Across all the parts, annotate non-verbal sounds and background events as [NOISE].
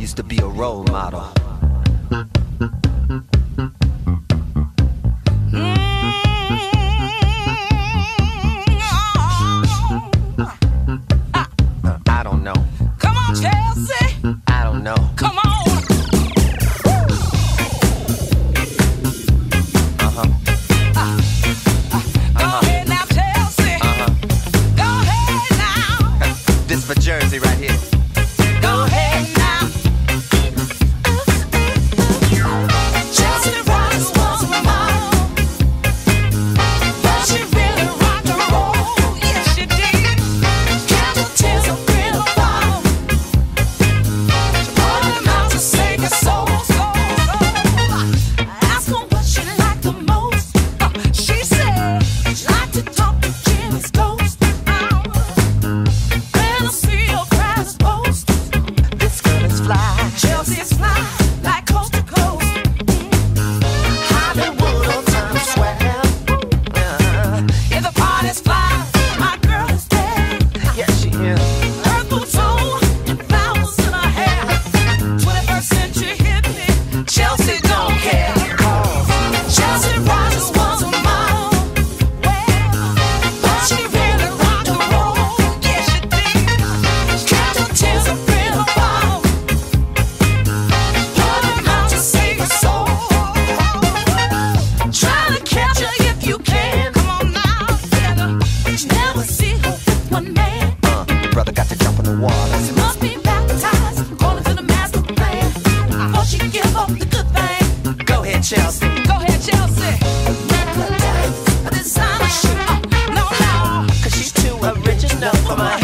Used to be a role model. for my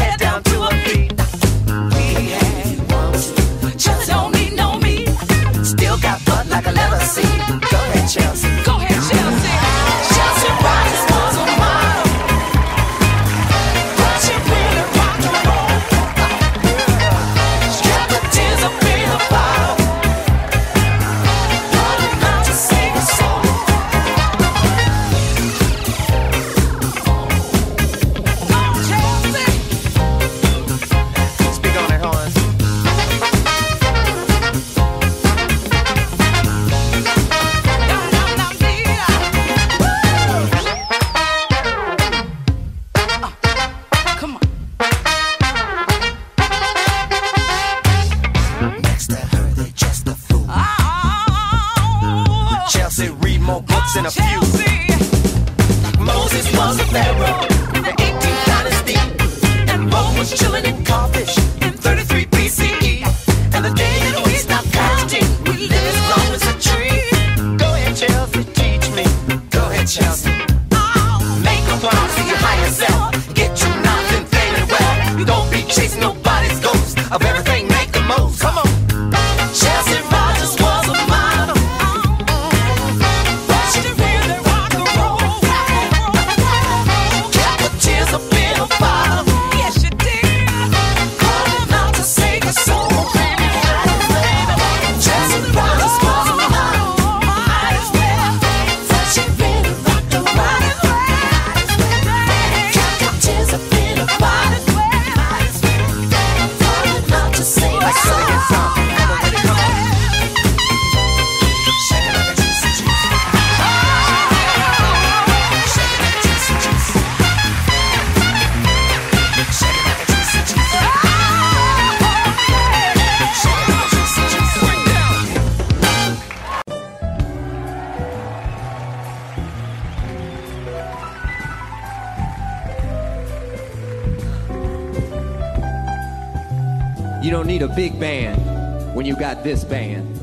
big band when you got this band?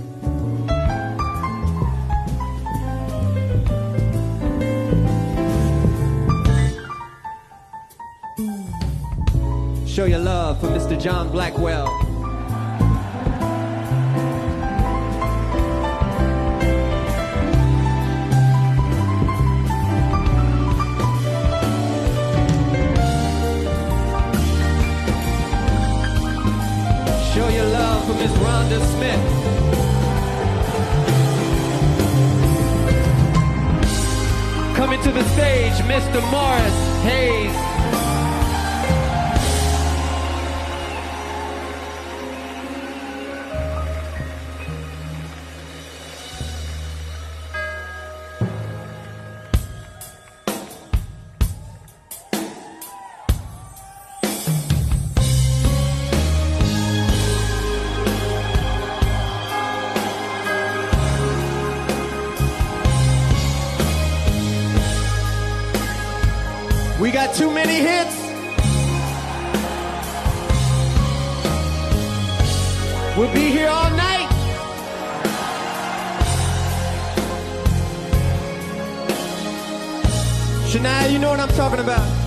Show your love for Mr. John Blackwell. Shania, you know what I'm talking about.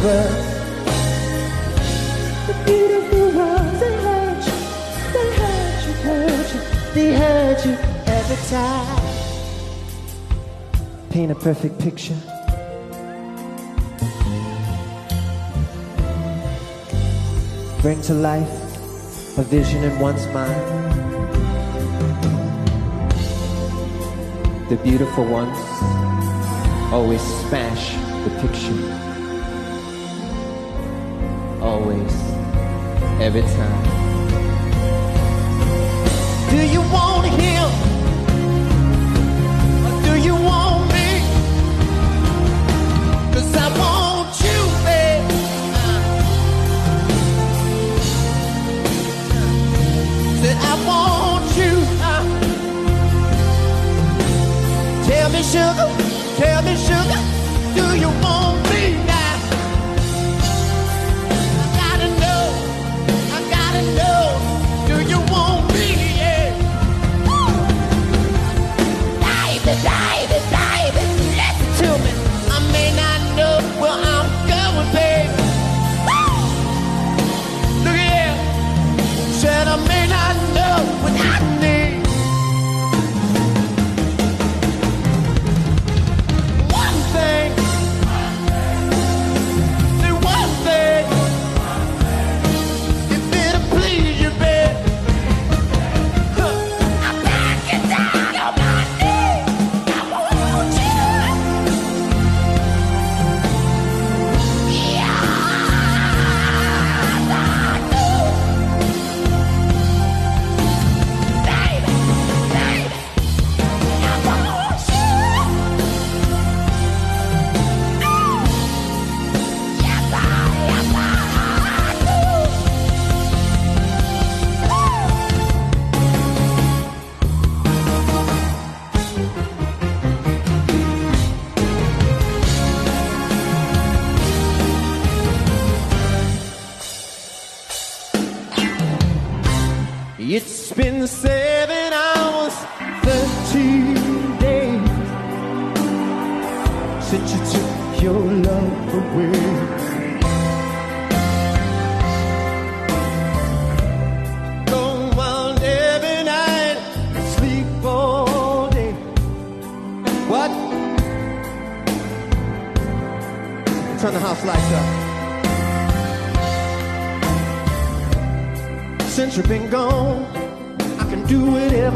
breath. The beautiful world, they hurt you, they hurt you, hurt you, they hurt you every time. Paint a perfect picture. Bring to life a vision in one's mind. The beautiful ones always smash the picture. private time. Uh,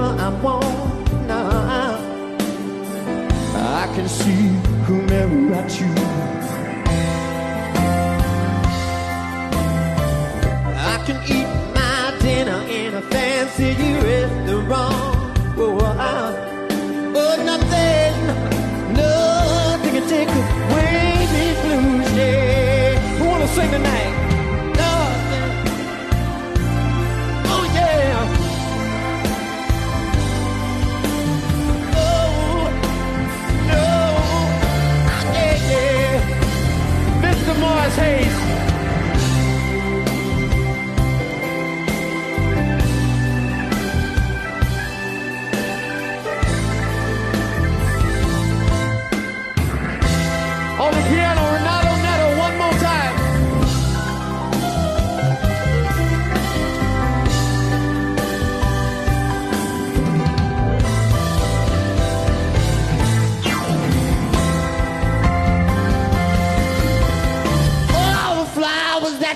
whoever I want. Nah, I can see whomever I choose. I can eat my dinner in a fancy restaurant. Oh, oh, oh nothing, nothing can take away these blues. Yeah, who wanna sing tonight? say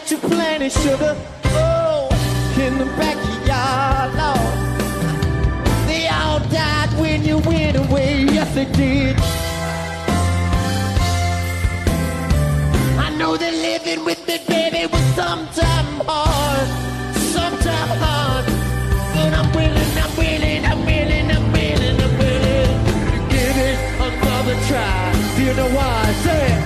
To you plenty sugar. Oh, in the backyard, Lord. They all died when you went away. Yes, they did. I know that living with me, baby, was sometimes hard. Sometimes hard. But I'm willing, I'm willing, I'm willing, I'm willing, I'm willing to give it another try. Do you know why I say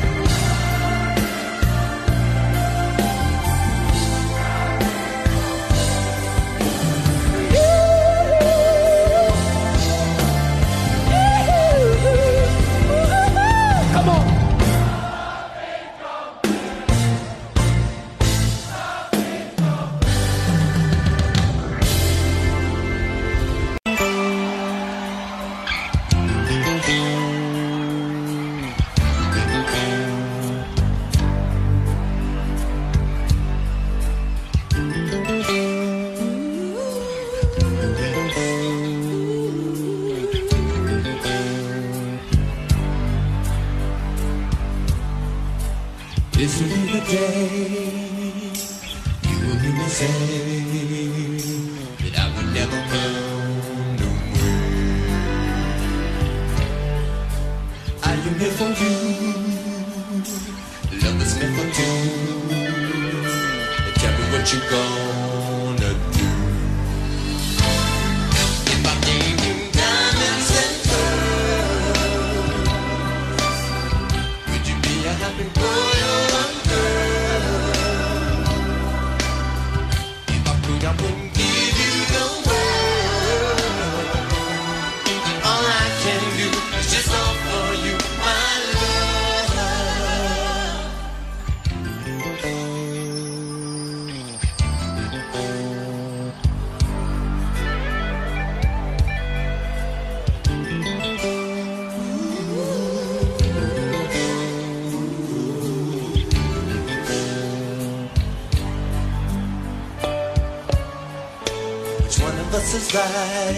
right?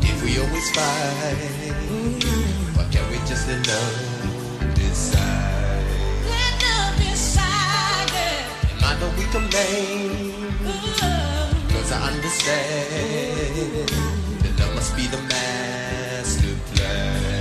Did we always fight? why can't we just let love decide? Let love decide. Am I the we can make, cause I understand that love must be the master plan.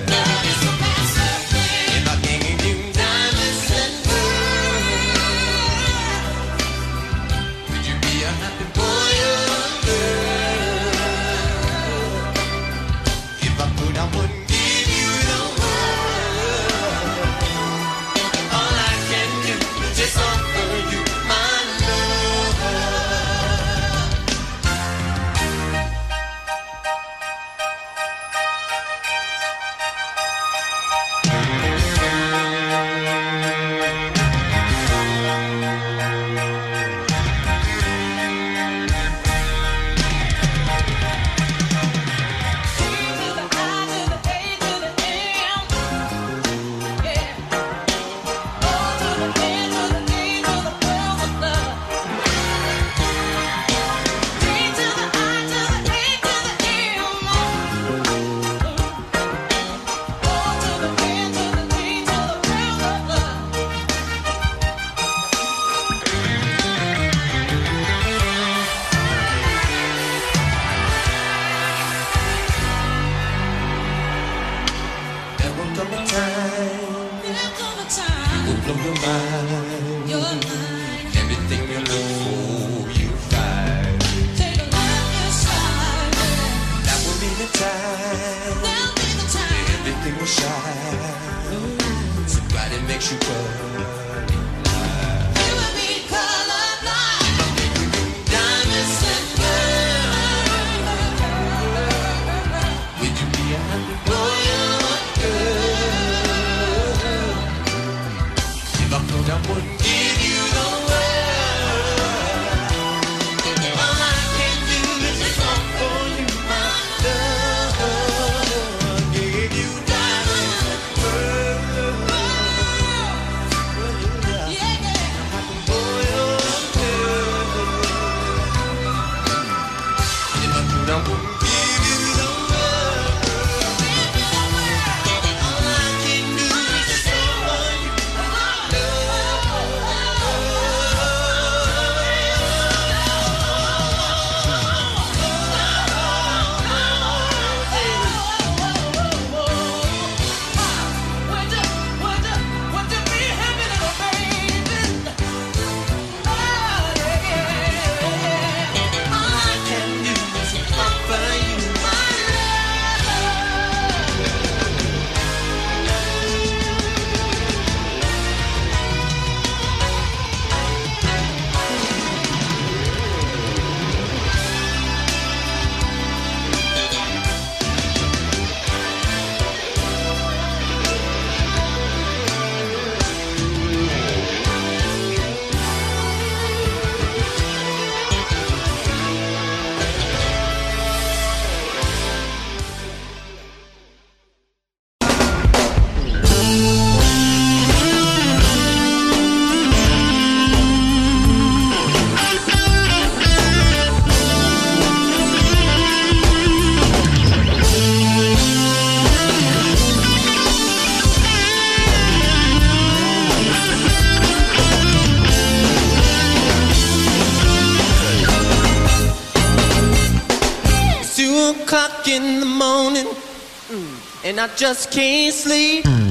and I just can't sleep.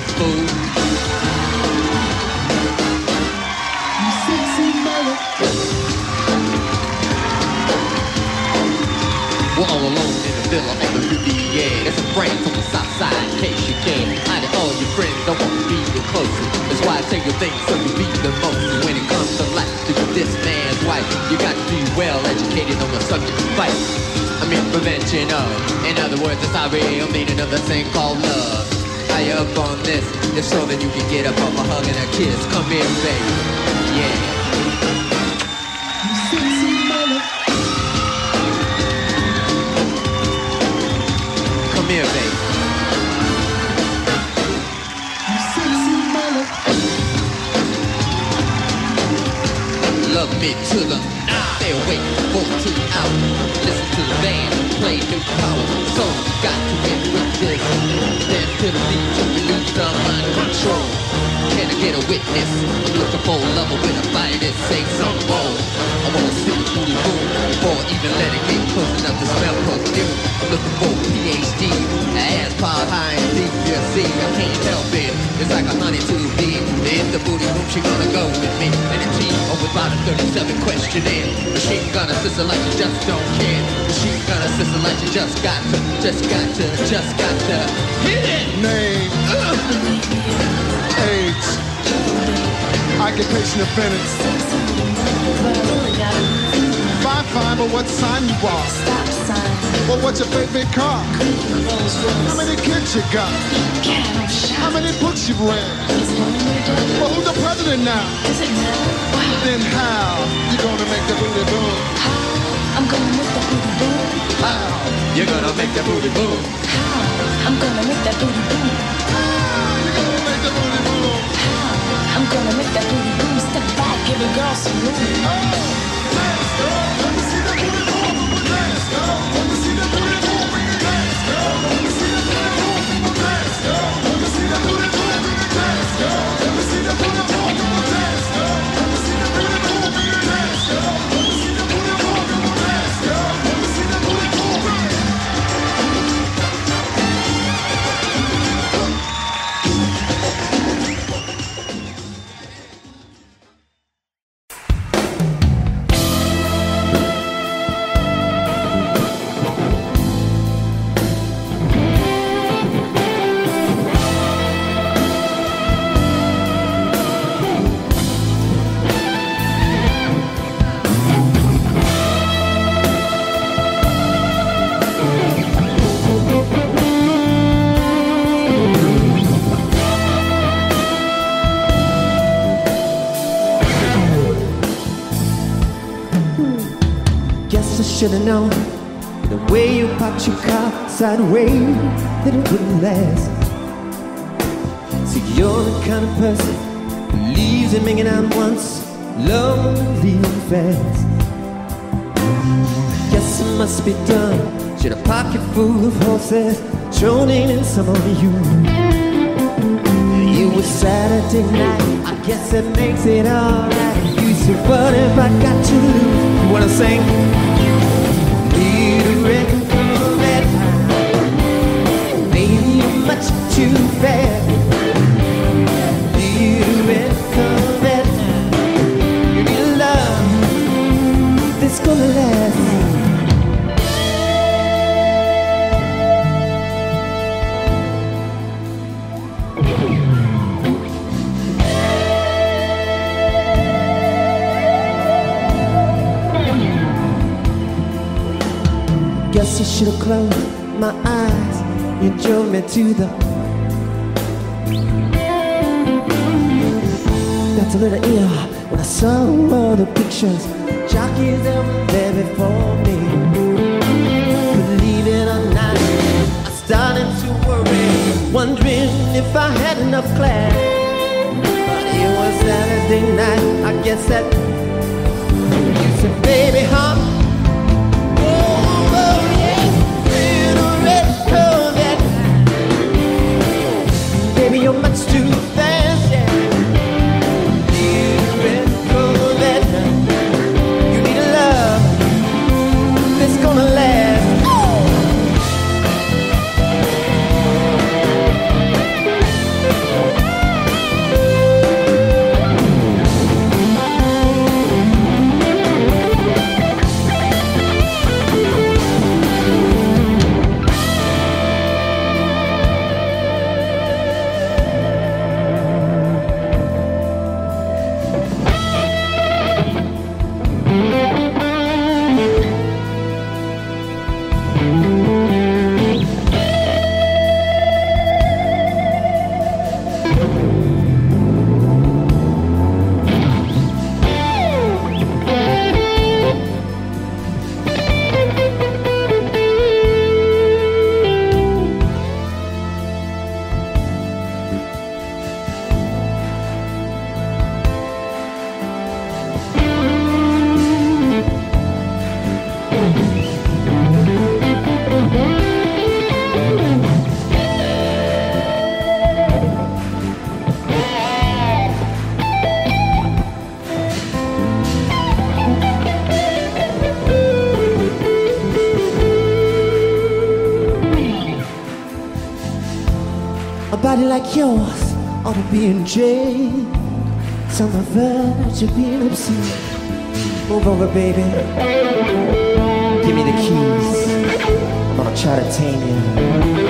You fool. We're all alone in the villa on the Riviera. It's a friend from the south side, in case you can. Hide it, oh, all your friends don't want to be your closest. That's why I tell you things so you be the most. When it comes to life, to this man's wife, you got to be well educated on the subject of fight. I mean prevention of. In other words, it's our real meaning of the thing called love. High up on this, it's so that you can get up off a hug and a kiss. Come here, baby. Yeah. Come here, baby. Love me to the stay awake for two hours. Listen to the band play new power. So you got to get with this. Dance to the beat till we lose our mind control. Can I get a witness? I'm looking for a lover with a body that say some more. I wanna see the booty boom before even let it get close enough to smell perfume. Looking for a PhD, ass pod high and deep. You see, I can't help it. It's like a honey to bee. In the booty room, she gonna go with me. And it's G over about a 37 questionnaire. Machine gunner sister like you just don't care. Machine gunner sister like you just got to, just got to, just got to hit it. Name, age, occupation offenders. Fine, fine, but what sign you are? Stop sign. Well, what's your favorite car? How many kids you got? How many books you've read? Is? Well, who's the president now? Does it? Wow. Then how you gonna make the booty boom? How? I'm gonna make that booty boom. How? You're gonna make that booty boom. How? I'm gonna make that booty boom. You gonna make the booty boom? How? I'm gonna make that booty boom. Step back, give a girl some room. Let go. Let me see the booty boom. Let's go. Let me the should have known the way you parked your car sideways that it wouldn't last. See, you're the kind of person who leaves him hanging out once, lonely and fast. Guess it must be done. Should a pocket full of horses, droning in some on you. It was Saturday night. I guess it makes it alright. You said, what if I got to lose? You wanna sing? Too fast. Red. You need love that's gonna last. Guess I should have closed my eyes. You drove me to the. A little ear when I saw all the pictures. Jockeys that were there before me. Believe it or not, I started to worry, wondering if I had enough class. But it was Saturday night. I guess that you said, baby, huh? Oh, baby, you're much too fast. Like yours ought to be in jail. It's on the verge of being obscene. Move over, baby. Give me the keys. I'm gonna try to tame. You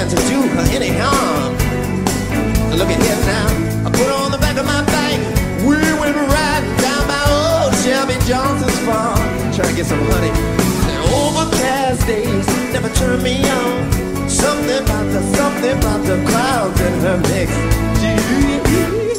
man to do her any harm. Look at here now. I put her on the back of my bike. We went riding down by old Shelby Johnson's farm. Trying to get some honey. The overcast days never turned me on. Something about the, something about the clouds in her mix. Gee.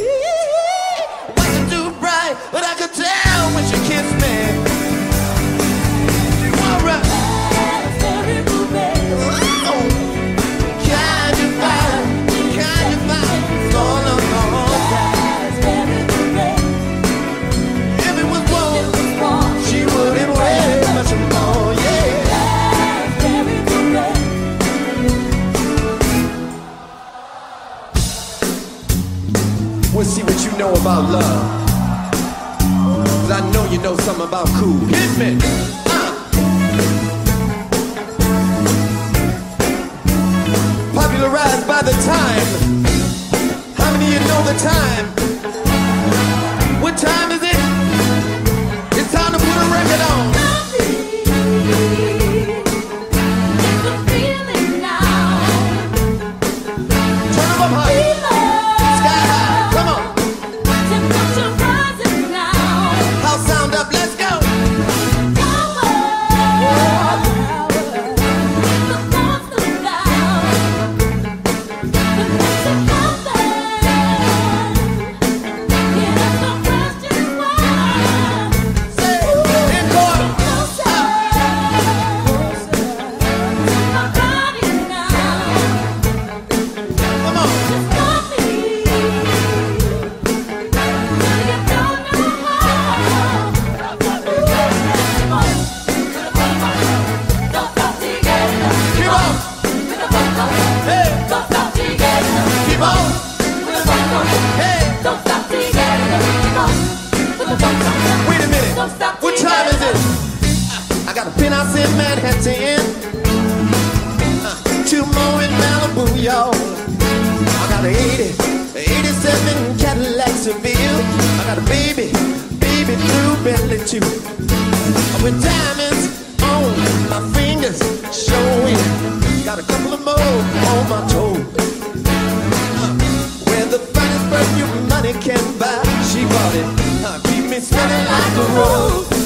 about love. Cause I know you know something about cool. Hit me! weekend vibe. She bought it, keep me smelling like a rose.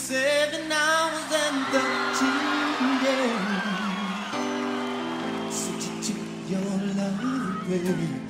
seven hours and thirteen days since you took your love away.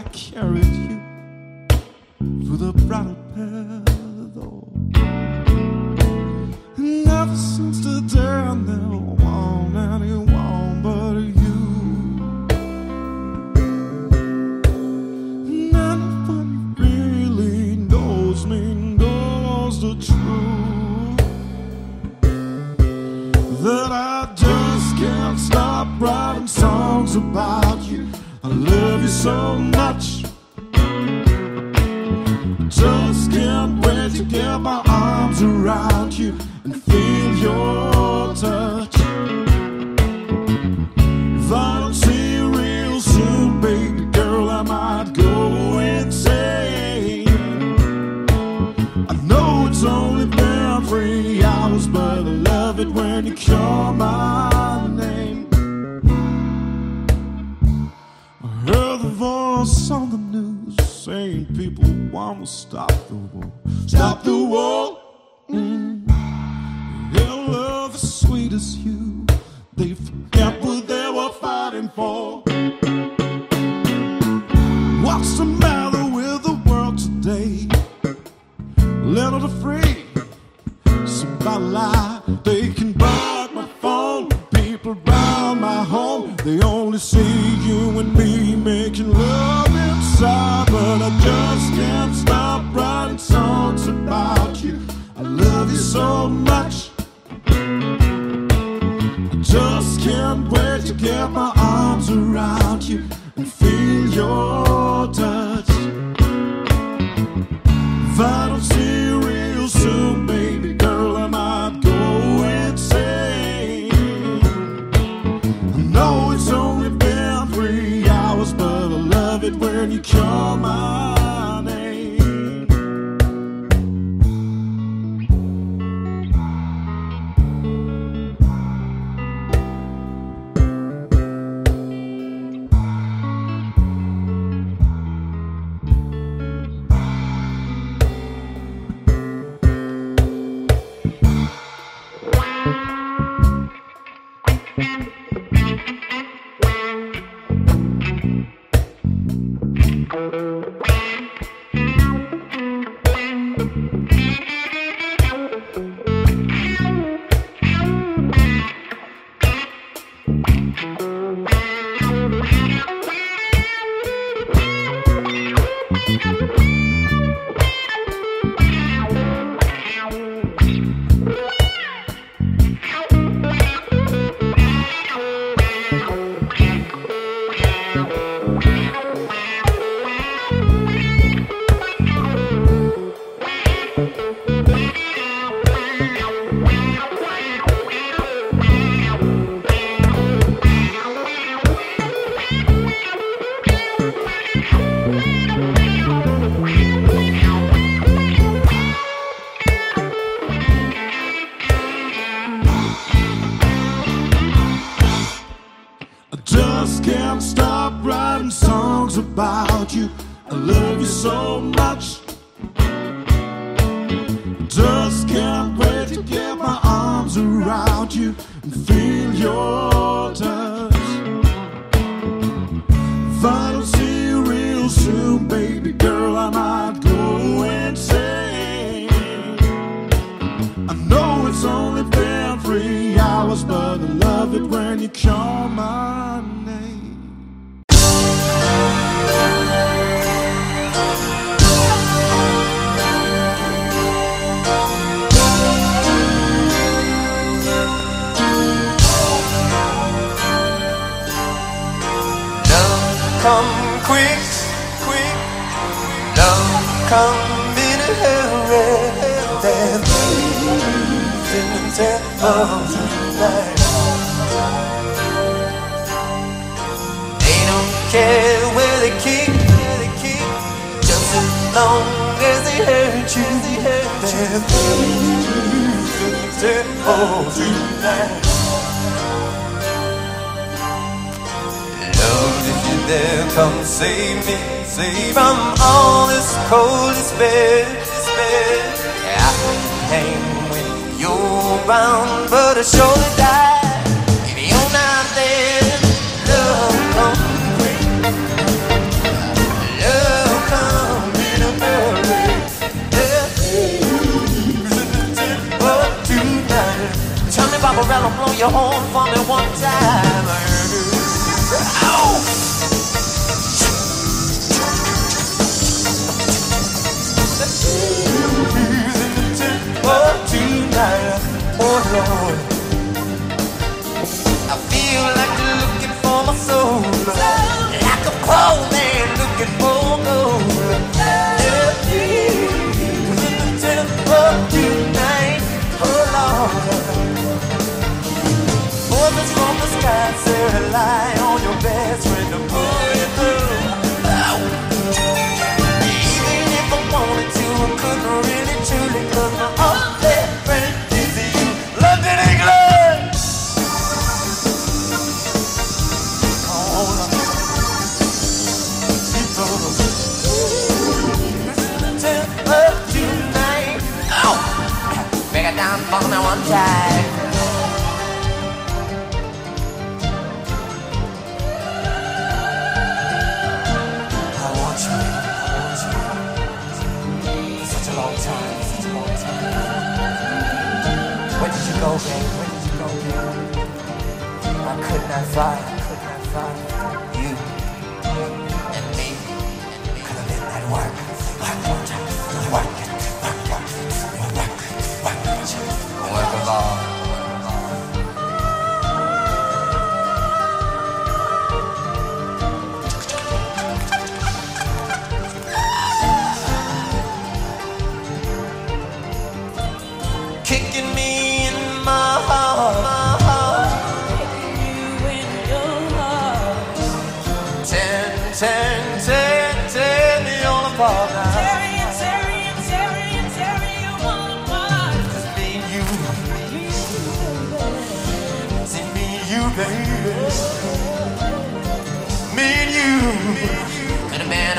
I carried you go, babe, go. I could not fight. I could not find.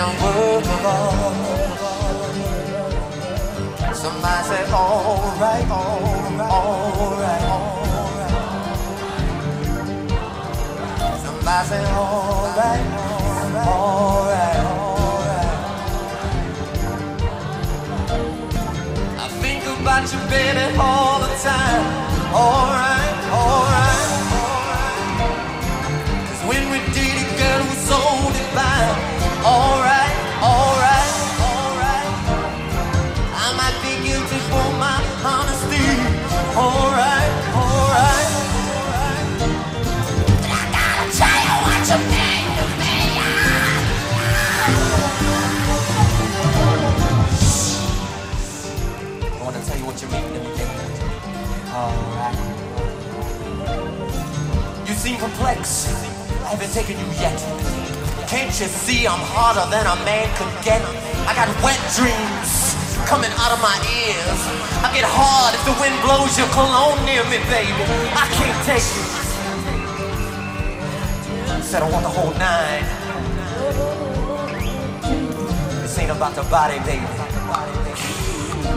a world alone. Somebody say, alright, alright, alright. Somebody say, alright, alright, alright. I think about you, baby, all the time. All You seem complex. I haven't taken you yet. Can't you see I'm harder than a man could get? I got wet dreams coming out of my ears. I get hard if the wind blows your cologne near me, baby. I can't take it. Said I want the whole nine. This ain't about the body, baby.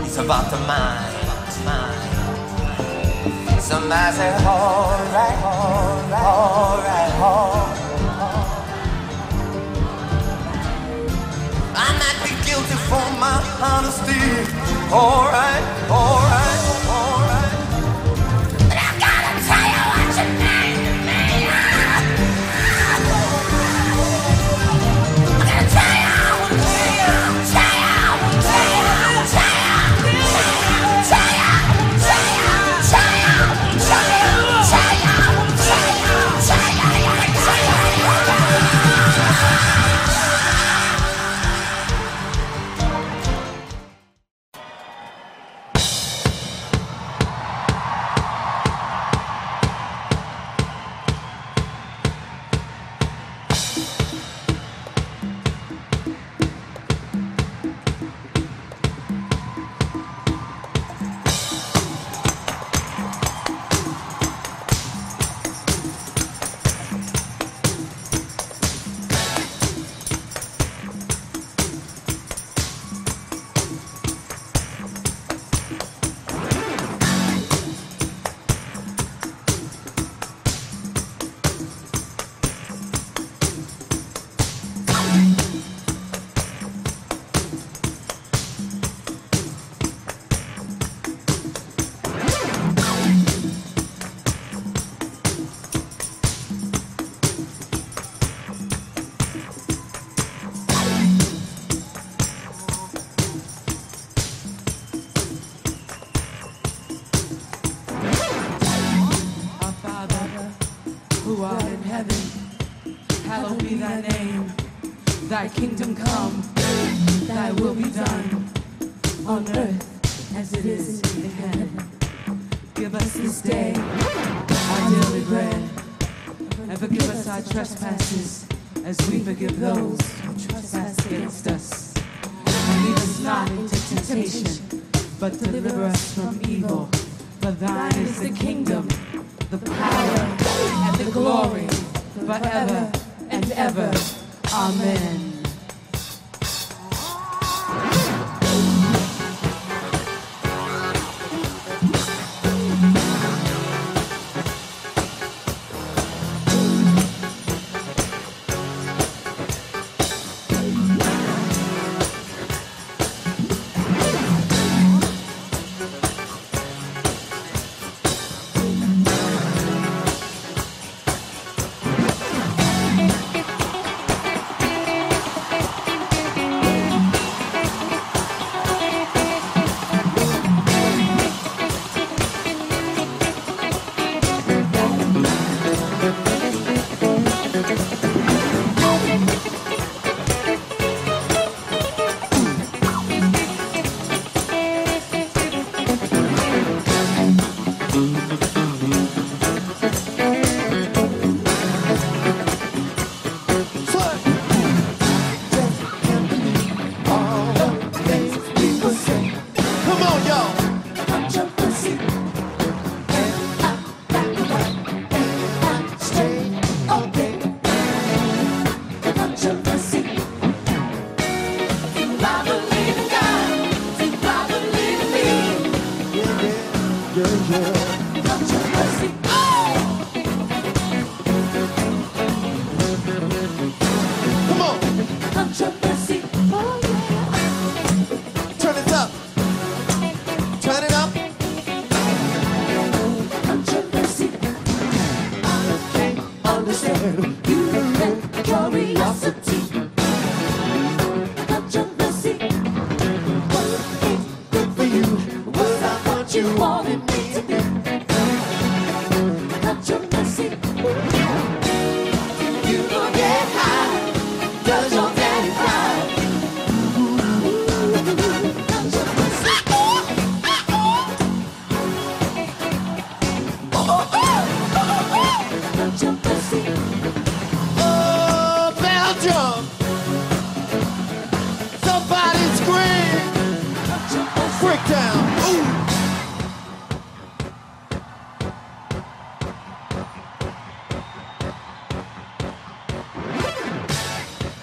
It's about the mind. mind. Somebody might say, alright, alright, alright, alright. I might be guilty for my honesty. Alright, alright.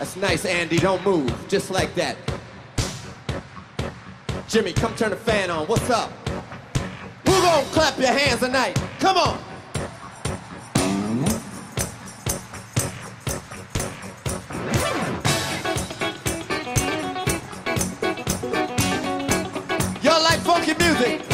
That's nice, Andy. Don't move. Just like that. Jimmy, come turn the fan on. What's up? We're gonna clap your hands tonight. Come on. Y'all like funky music?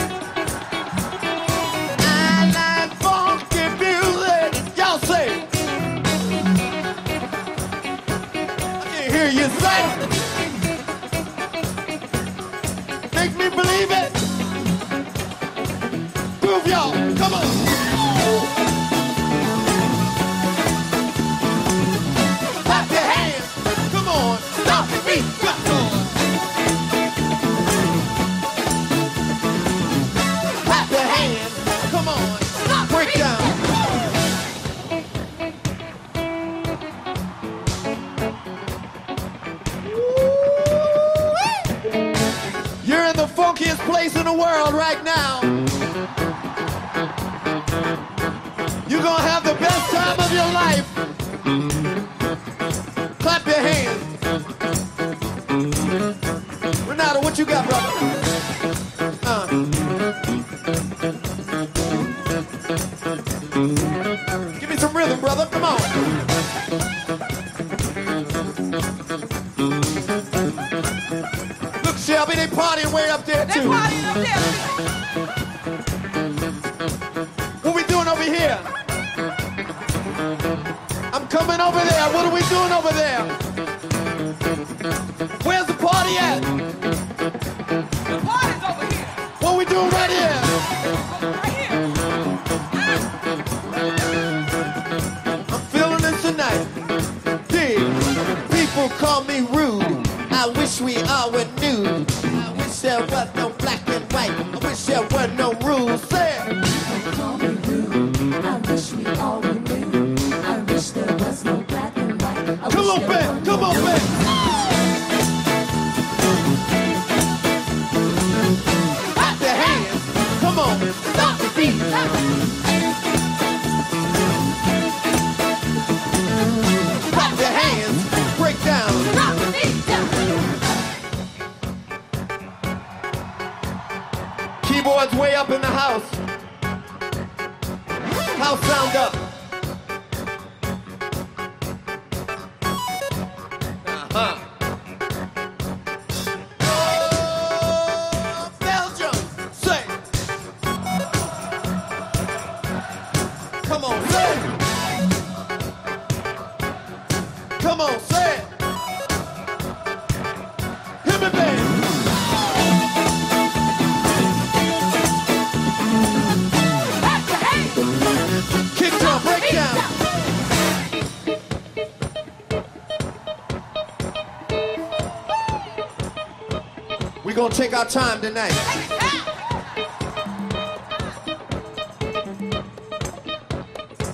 gonna take our time tonight.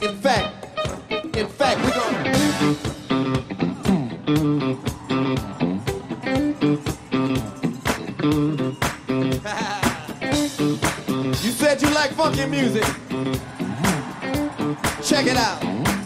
In fact, in fact, we're gonna. [LAUGHS] you said you like funky music. Check it out.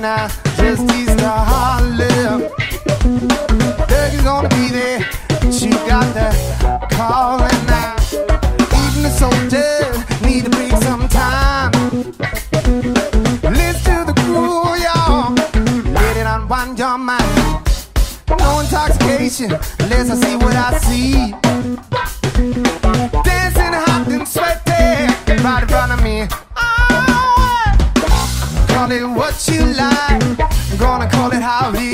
now, just ease the Harlem. Dougie's gonna be there. She got that and now. Even the soldiers need to break some time. Listen to the crew, y'all. Let it unwind your mind. No intoxication, unless I see what I see. Dancing hot and sweaty, right in front of me. Oh, call it what you like gonna call it how it is.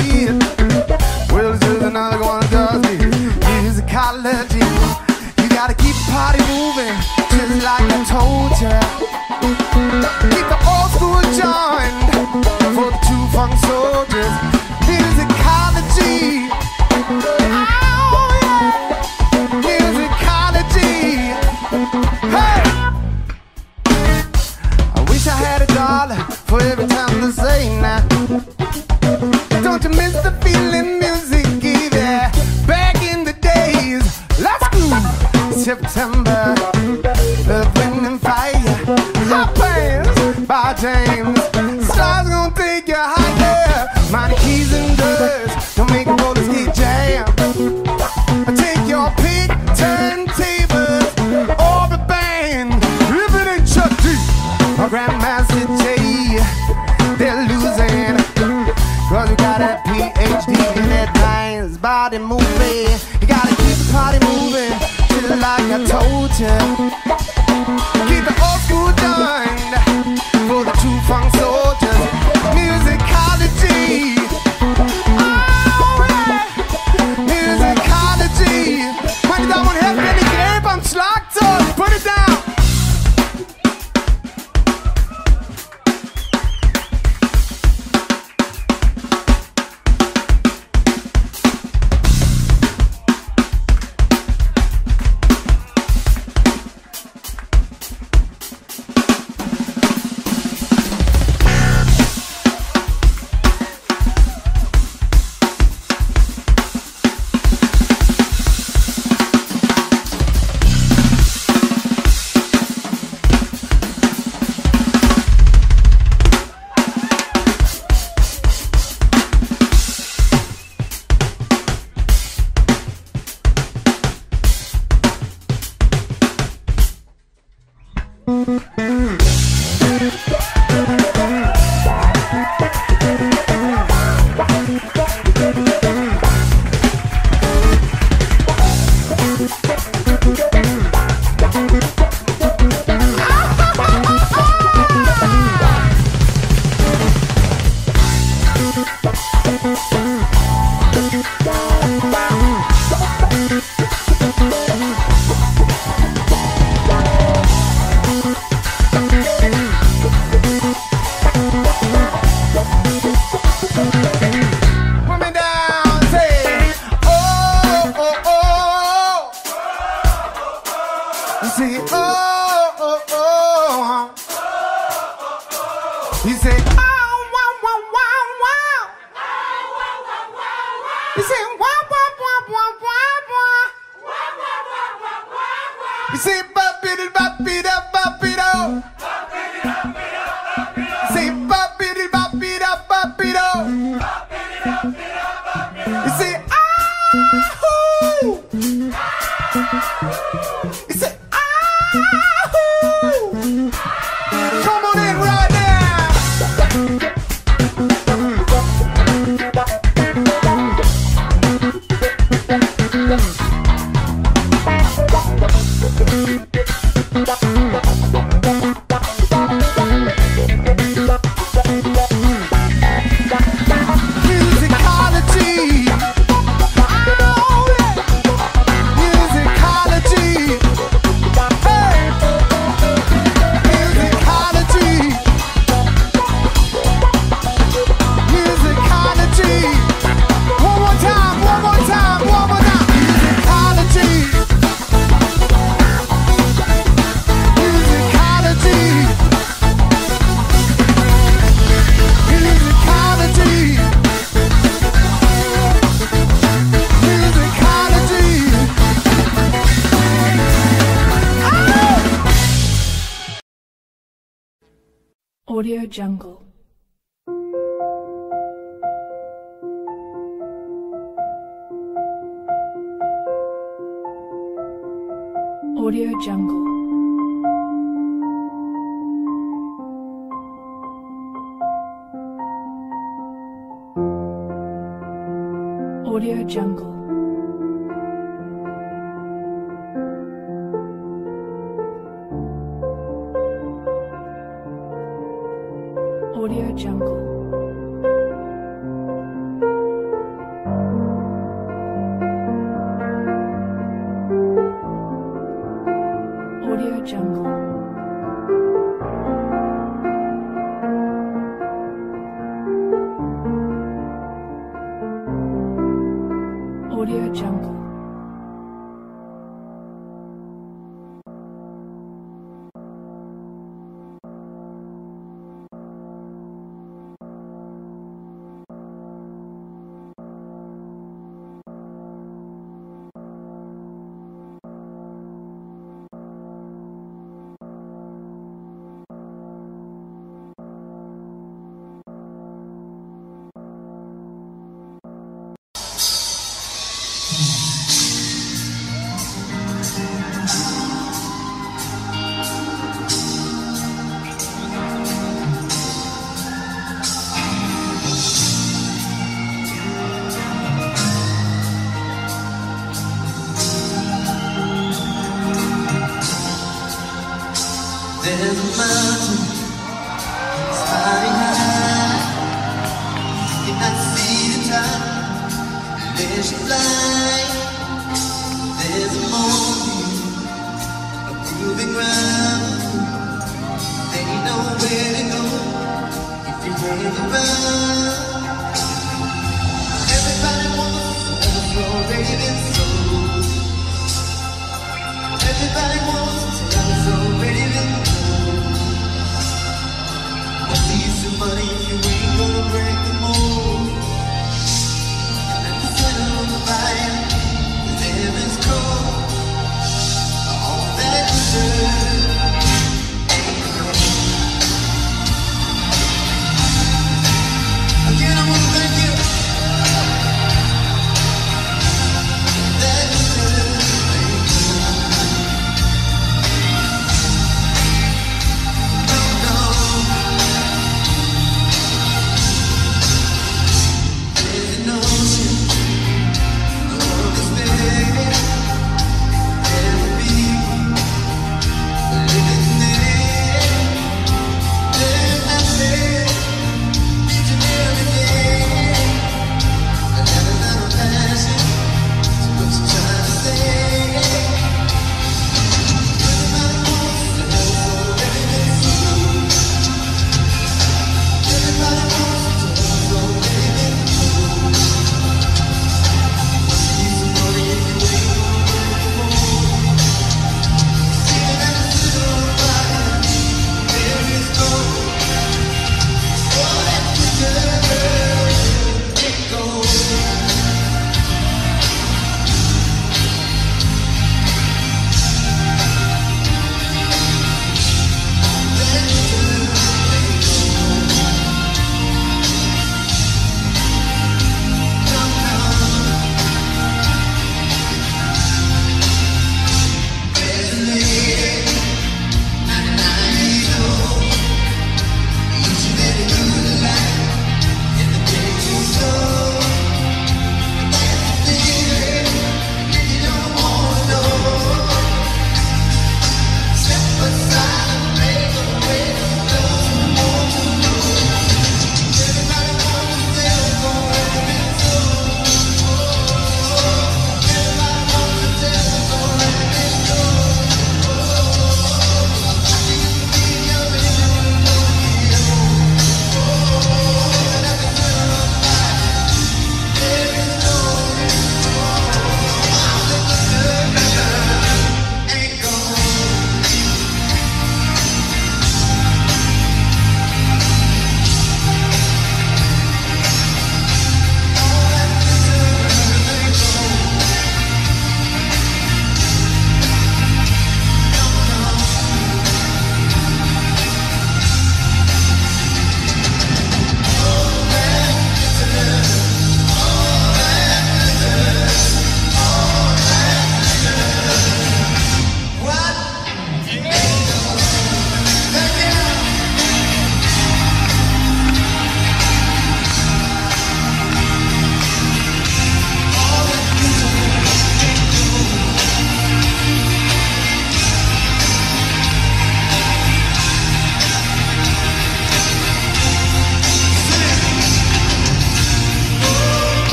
You say wah wah wah wah wah wah. You say bop it and bop it up bop.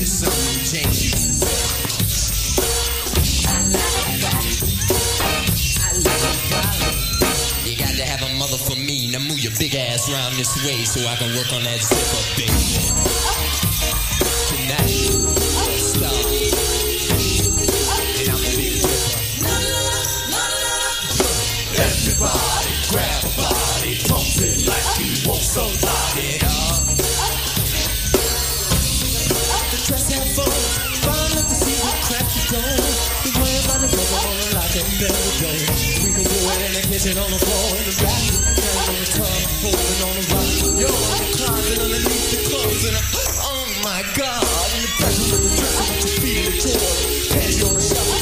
here's something dangerous. for me. Now move your big ass round this way so I can work on that zip up thing. I? Everybody grab a body, pump it like you want somebody. We can do it in the kitchen on the in the bathroom, the holding on the in the closet underneath the clothes, and I, oh my God, and the pressure of the dresser, but you feel the joy. Hands on the shelf.